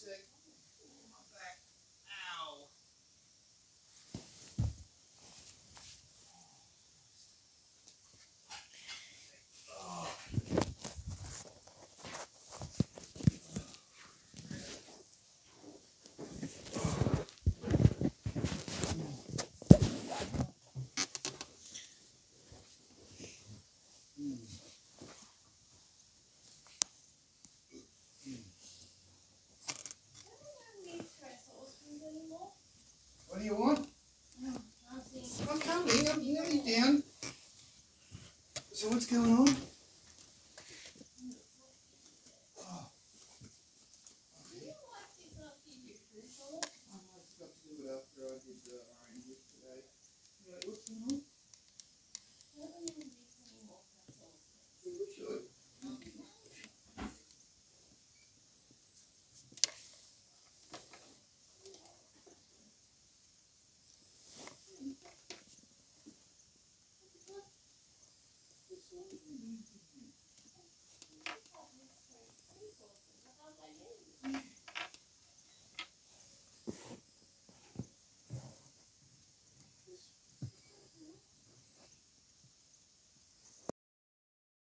sick. What's going on?